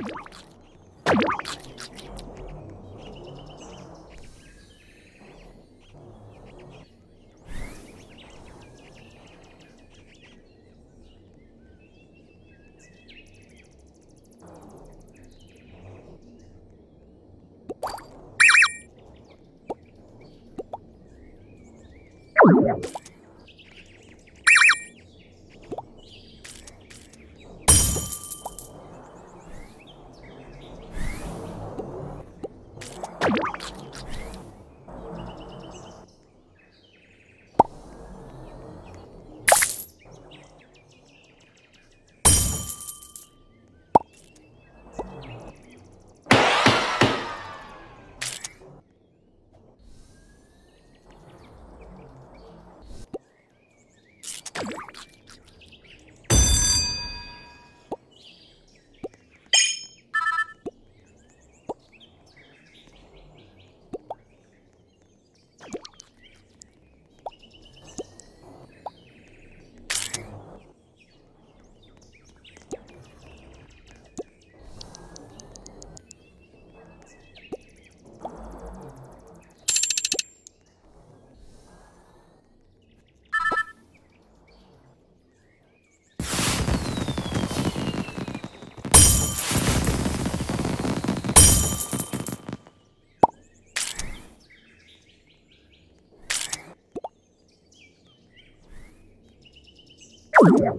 you Yeah.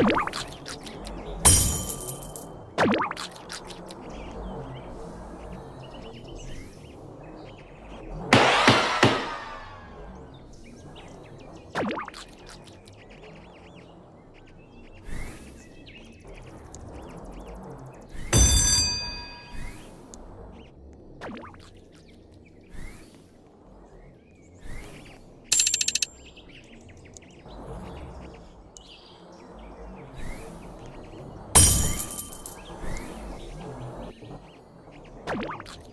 You あっ!